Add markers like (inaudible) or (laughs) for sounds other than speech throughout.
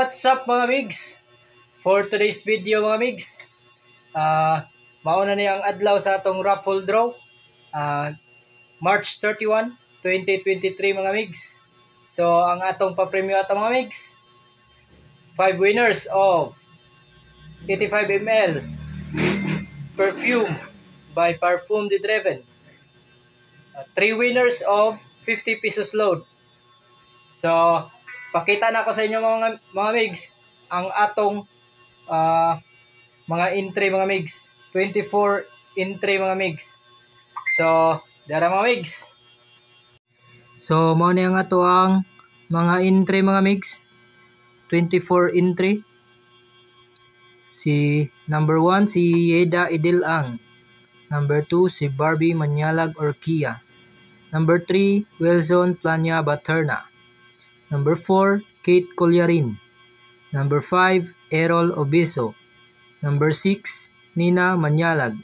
What's up mga migs? For today's video mga migs, uh, mauna niya ang adlaw sa atong raffle draw. Uh, March 31, 2023 mga migs. So, ang atong papremyo ato mga migs, 5 winners of 85 ml (coughs) perfume by Parfum de Dreven. 3 uh, winners of 50 pesos load. So, pakita na ko sa inyo mga mga migs ang atong uh, mga entry mga migs. 24 entry mga migs. So dara mga migs. So mao ni ang ato ang mga entry mga migs. 24 entry. Si number 1 si Yeda Idilang number 2 si Barbie Manyalag Orkia. Number 3 Wilson Plania Baterna Number 4, Kate Colyarin. Number 5, Errol Obiso. Number 6, Nina Manyalag.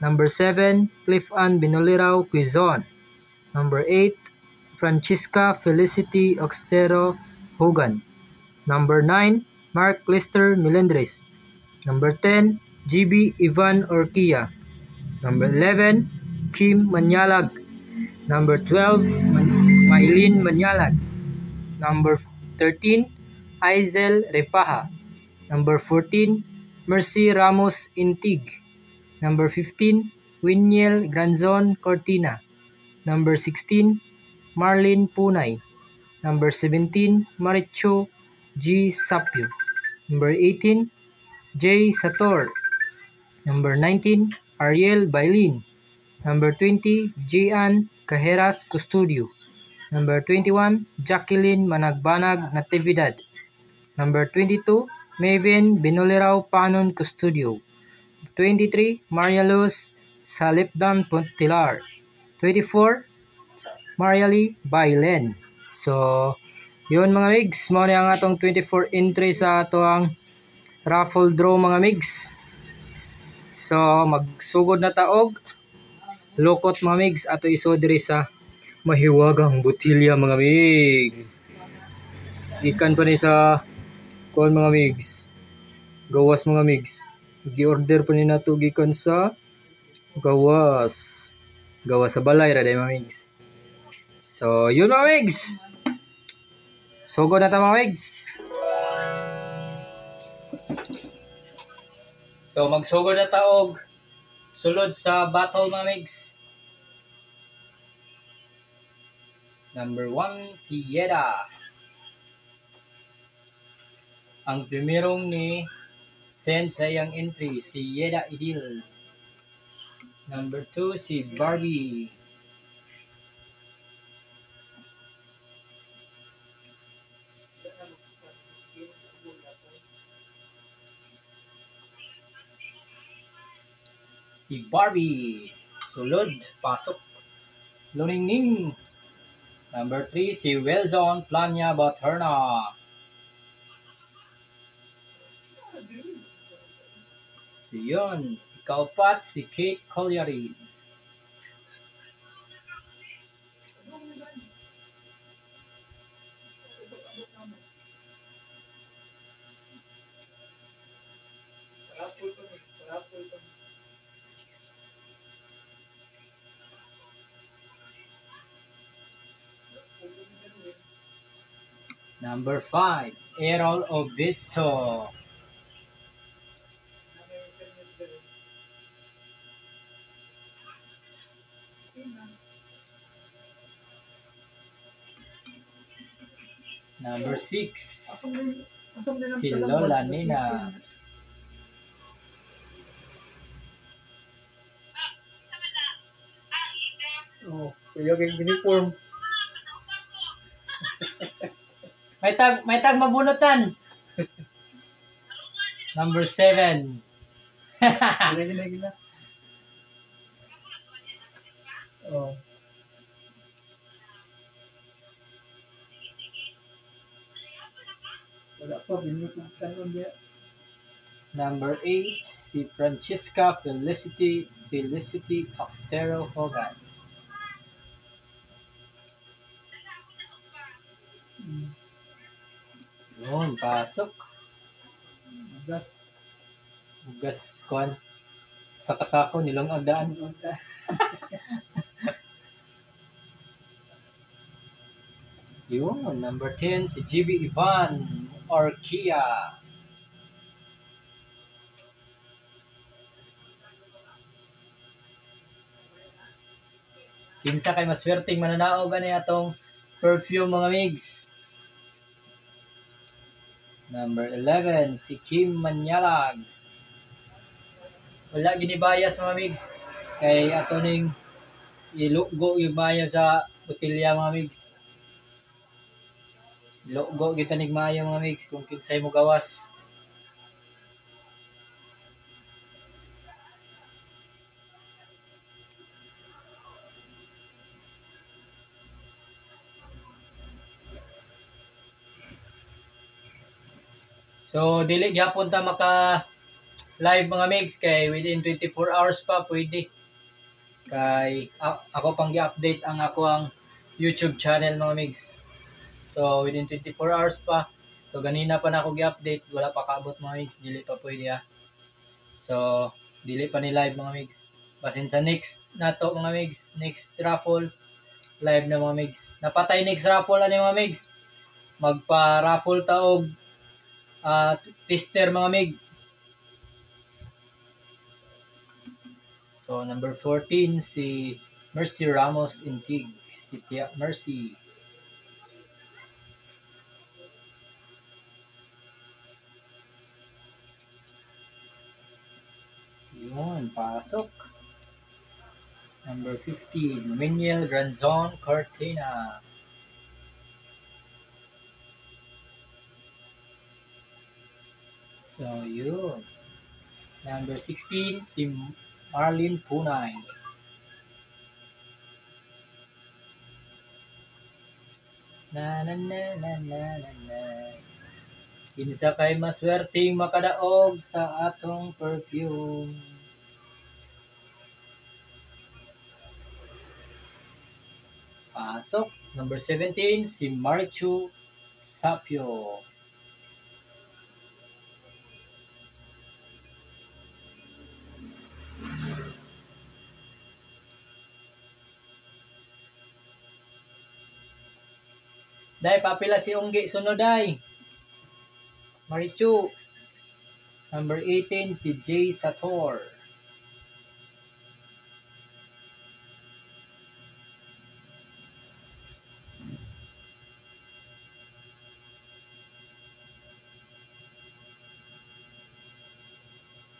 Number 7, Cliff Ann Binolirao Quizon. Number 8, Francisca Felicity Oxtero Hogan. Number 9, Mark Lister Milendres. Number 10, GB Ivan Orkia. Number 11, Kim Manyalag. Number 12, Man Maylin Manyalag. Number 13, Aizel Repaha. Number 14, Mercy Ramos Intig. Number 15, Winiel Granzon Cortina. Number 16, Marlene Punay. Number 17, Maricho G. Sapio. Number 18, J. Sator. Number 19, Ariel Bailin. Number 20, Jan Cajeras Custodio. Number 21, Jacqueline Managbanag Natividad. Number 22, Maven Binolirao Panon Custodio. 23, Maria Luz Salipdan Puntilar. 24, Mariali Bailen. So, yun mga migs, mo ang atong 24 entry sa ato ang raffle draw mga migs. So, magsugod na taog. Lokot mga migs, ato iso diri sa mahiwagang butilya mga migs. Ikan pa ni sa kuan mga migs. Gawas mga migs. Gi-order pa ni nato gikan sa gawas. Gawas sa balay ra mga migs. So, yun mga migs. Sugo na ta mga migs. So, magsugod na taog sulod sa battle mga migs. Number 1, si Yeda. Ang primerong ni send sa iyang entry, si Yeda Idil. Number 2, si Barbie. Si Barbie. Sulod, pasok. Luningning. Number 3, si Wilson Plania Baterna. Si yun. Ikaw pat, si Kate Colliary. Number 5, Errol Obiso. Number 6, si Lola Nina. Oh, kaya kayong uniform. May tag, may tag mabunutan. (laughs) Number 7. Gila, gila, gila. Oh. Wala pa, binututan ko diya. Number 8, si Francesca Felicity Felicity Costero Hogan. Yun, pasok. Gas. Ugas, kuan. Sa kasako, nilang agdaan. (laughs) Yun, number 10, si GB Ivan Orkia. Kinsa kay maswerteng mananaog ani atong perfume mga migs. Number 11, si Kim Manyalag. Wala ginibayas mga migs. Kay ato ning ilugo yung mayo sa botilya mga migs. Ilugo kita nig mayo mga migs kung kinsay mo gawas. So, dili gyapon ta maka live mga migs kay within 24 hours pa pwede. Kay ako pang gi-update ang ako ang YouTube channel mga migs. So, within 24 hours pa. So, ganina pa na ako gi-update. Wala pa kaabot mga migs. Dili pa pwede ah. So, dili pa ni live mga migs. Basin sa next na to mga migs. Next raffle. Live na mga migs. Napatay next raffle ani mga migs. Magpa-raffle taog ah tester mga mig. So, number 14, si Mercy Ramos Intig. Si Tia Mercy. Yun, pasok. Number 15, Winiel Granzon Cortina. So, yun. Number 16, si Marlene Punay. Na na na na na na na. Kinsa kay maswerteng makadaog sa atong perfume. Pasok. Number 17, si Marichu Sapio. Dai, papila si Unggi sunod dai. Marichu. Number 18, si Jay Sator.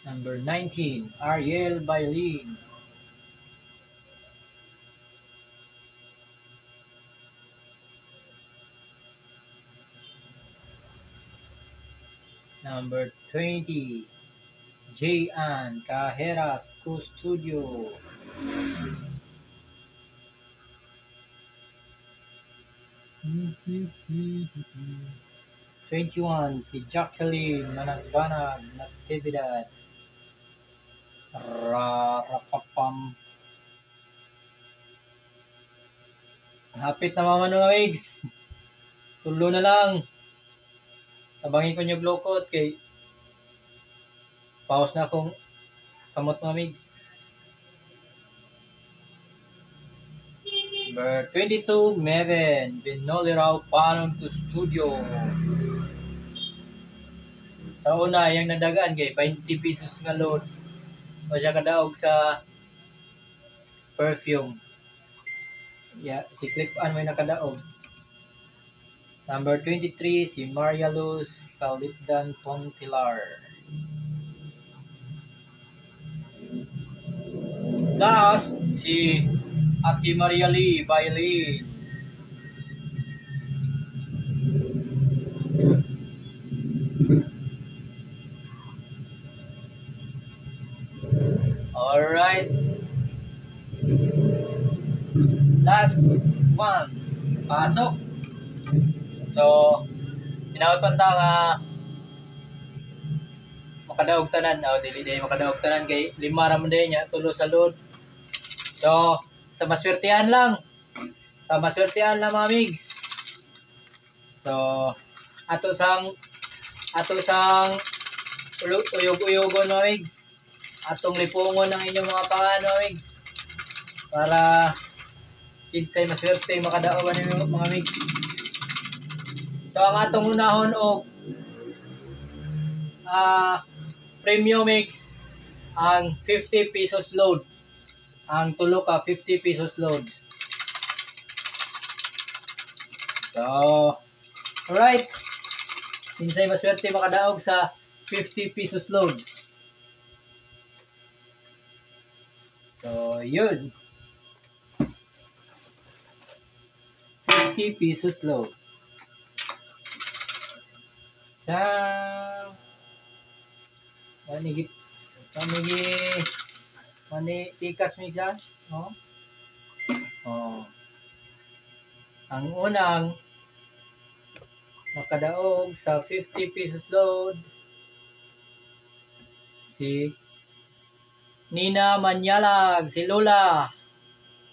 Number 19, Ariel Bailin. Number 20, J. Ann Cajeras Custudio. Twenty-one, si Jacqueline Managbanag Natividad. Rarapapam. Hapit na mga mga wigs. Tulo na lang. Tabangin ko yung glokot kay pause na akong kamot mga migs. Number 22, Meven. Binoli raw panon to studio. Sa una, yung nadagaan kay 20 pesos nga load. O siya kadaog sa perfume. Yeah, si Clip-An may nakadaog. Number 23, si Maria Luz Salipdan Pontilar. Last, si Ate Maria Lee Bailin. Alright. Last one. Pasok. So, inawat pa ta nga makadaog tanan o dili day makadaog tanan kay lima ra man nya tulo sa load. So, sa maswertehan lang. Sa maswertehan lang mga migs. So, ato sang ato sang uyog-uyogon mga migs. Atong lipungon ng inyong mga pangan mga migs. Para kinsay maswerte makadaogan ninyo mga migs. So ang atong unahon og ah premium mix ang 50 pesos load. Ang tulo ka 50 pesos load. So, alright. Kinsay maswerte makadaog sa 50 pesos load. So, yun. 50 pesos load. Tang. Manigi. Manigi. Mani tikas mi dyan. Oh. Oh. Ang unang makadaog sa 50 pesos load si Nina Manyalag, si Lola.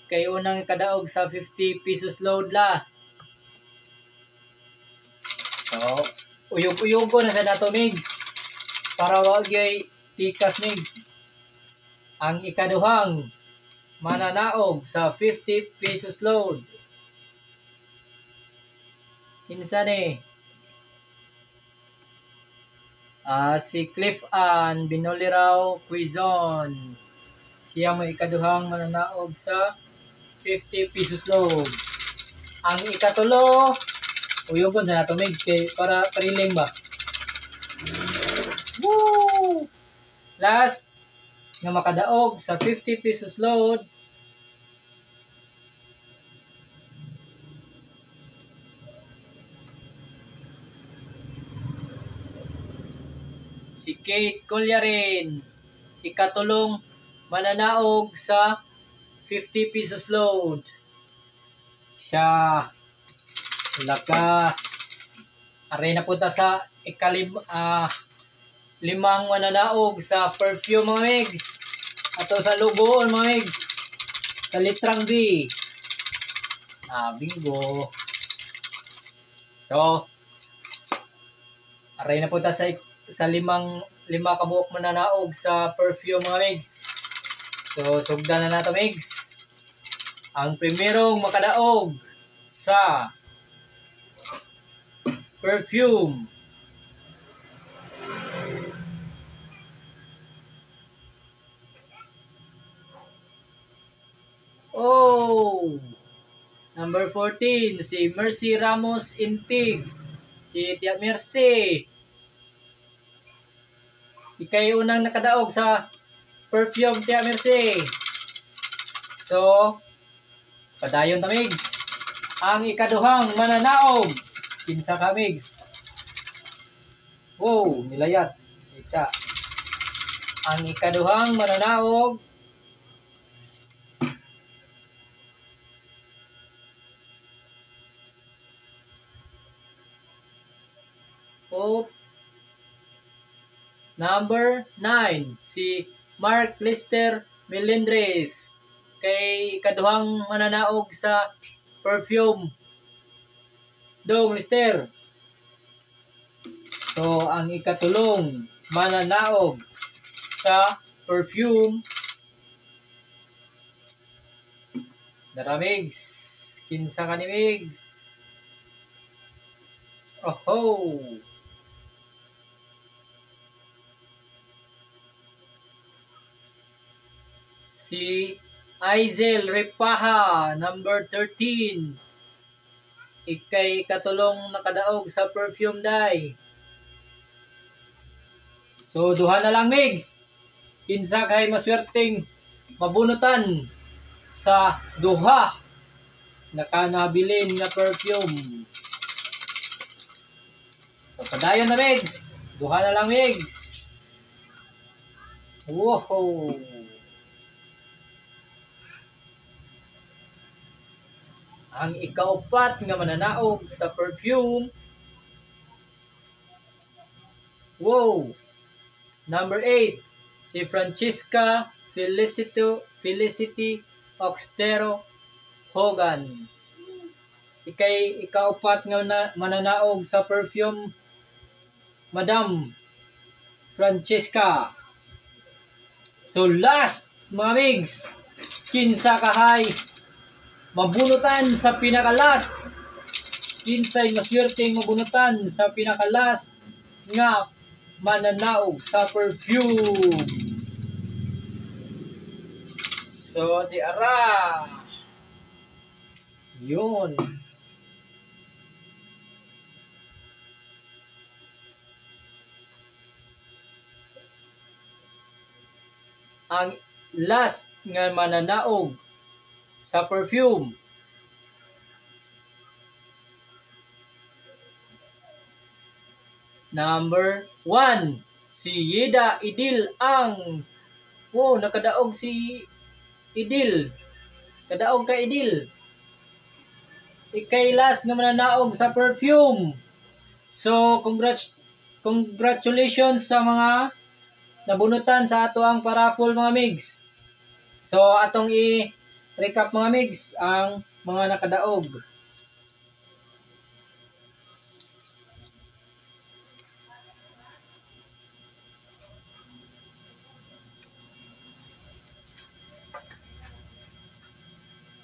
Kay unang kadaog sa 50 pesos load la. So, uyog-uyog ko na sa nato migs. Para wag yay tikas migs. Ang ikaduhang mananaog sa 50 pesos load. Kinsa ni? Ah, si Cliff Ann Binoliraw Quizon. Siya mo ikaduhang mananaog sa 50 pesos load. Ang ikatulo, uyogon sa nato migs kay para pariling ba. Woo! Last nga makadaog sa 50 pesos load si Kate Colyarin ikatulong mananaog sa 50 pesos load siya laka aray na punta sa ikalim ah limang mananaog sa perfume mga migs. Ato sa lugoon mga migs. Sa litrang B. Ah bingo. So aray na punta sa sa limang lima kabuok mananaog sa perfume mga migs. So sugdan na nato migs. Ang primerong makadaog sa perfume Oh! Number 14, si Mercy Ramos Intig. Si Tia Mercy. Ikay unang nakadaog sa perfume Tia Mercy. So, padayon ta migs. Ang ikaduhang mananaog. Kinsa ka migs. Wow, nilayat. Itsa. Ang ikaduhang mananaog of number 9 si Mark Lister Melendres kay kaduhang mananaog sa perfume Dong Lister So ang ikatulong mananaog sa perfume. Daramigs kinsa ka ni Migs? Oh si Aizel Repaha, number 13. Ikay katulong nakadaog sa perfume dye. So, duha na lang mix. Kinsa kay maswerteng mabunutan sa duha nakanabilin nga perfume. So, padayon na mix. Duha na lang mix. Wow! Ang ikaupat nga mananaog sa perfume. Wow! Number 8, si Francisca Felicito, Felicity Oxtero Hogan. ikay ikaupat nga na, mananaog sa perfume Madam Francesca. So last, mga migs, kinsa kahay mabunutan sa pinakalas. Kinsay maswerte mabunutan sa pinakalas nga mananaog sa perfume. So, di ara. Yun. Ang last nga mananaog sa perfume Number 1, si Yeda Idil ang Oh, nakadaog si Idil. Kadaog ka Idil. Ikay last nga mananaog sa perfume. So, congrats congratulations sa mga nabunutan sa ato ang paraffol mga migs. So, atong i-recap mga migs ang mga nakadaog.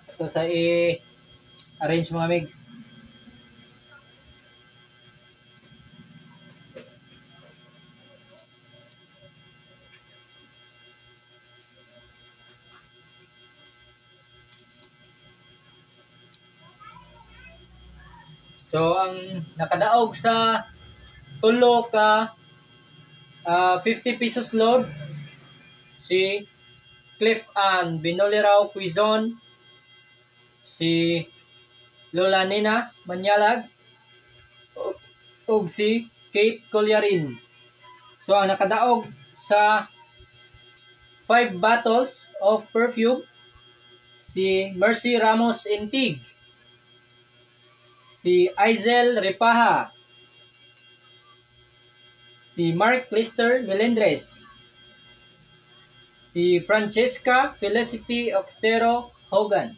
Ito sa i-arrange mga migs. So, ang nakadaog sa tulo ka uh, 50 pesos load si Cliff Ann. Binoliraw Quizon si Lola Nina Manyalag. Ug si Kate Colyarin. So ang nakadaog sa 5 bottles of perfume si Mercy Ramos Intig si Aizel Repaha, si Mark Lister Melendres, si Francesca Felicity Oxtero Hogan,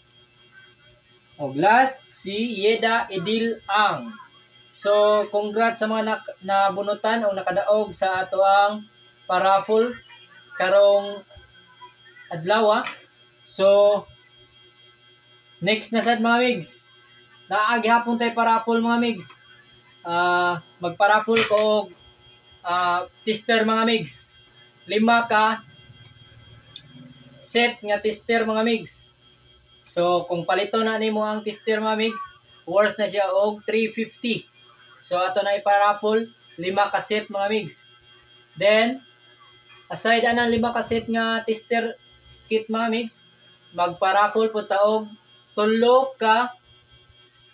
o last, si Yeda Edil Ang. So, congrats sa mga nak- nabunutan o nakadaog sa ato ang paraffol karong adlaw. ah. So, next na sad mga migs. Naagi hapon tayo paraffol mga migs. Ah, magparaffol ko og ah, tester mga migs. Lima ka set nga tester mga migs. So, kung palito na nimo ang tester mga migs, worth na siya og 350. So, ato na iparaffle, lima ka set mga migs. Then, aside anang lima ka set nga tester kit mga migs, magparaffle po taog tulo ka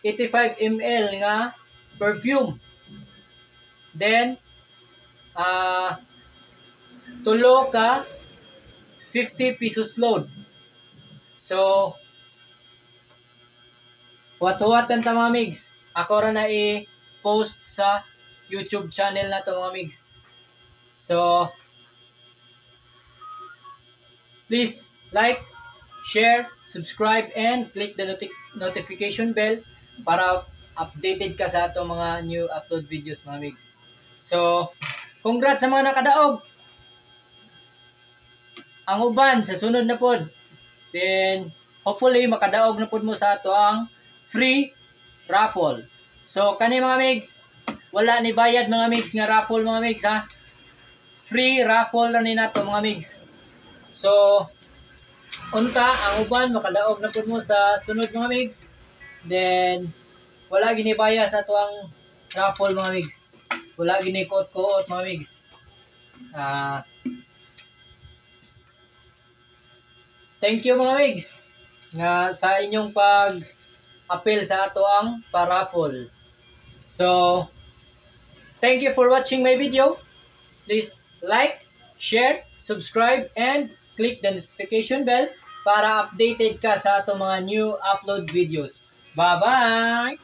85 ml nga perfume. Then, ah tulo ka 50 pesos load. So, Wat-watan ta mga migs. Ako ra na i-post sa YouTube channel na to mga migs. So, please like, share, subscribe, and click the noti- notification bell para updated ka sa ato mga new upload videos mga migs. So, congrats sa mga nakadaog. Ang uban sa sunod na pod. Then, hopefully makadaog na pod mo sa ato ang free raffle. So, kani mga migs, wala ni bayad mga migs nga raffle mga migs ha. Free raffle na ni nato mga migs. So, unta ang uban makadaog na pud mo sa sunod mga migs. Then wala ginibaya sa ato ang raffle mga migs. Wala ginikot-kuot mga migs. Ah Thank you mga migs nga sa inyong pag appeal sa ato ang paraffle. So, thank you for watching my video. Please like, share, subscribe, and click the notification bell para updated ka sa ato mga new upload videos. Bye-bye!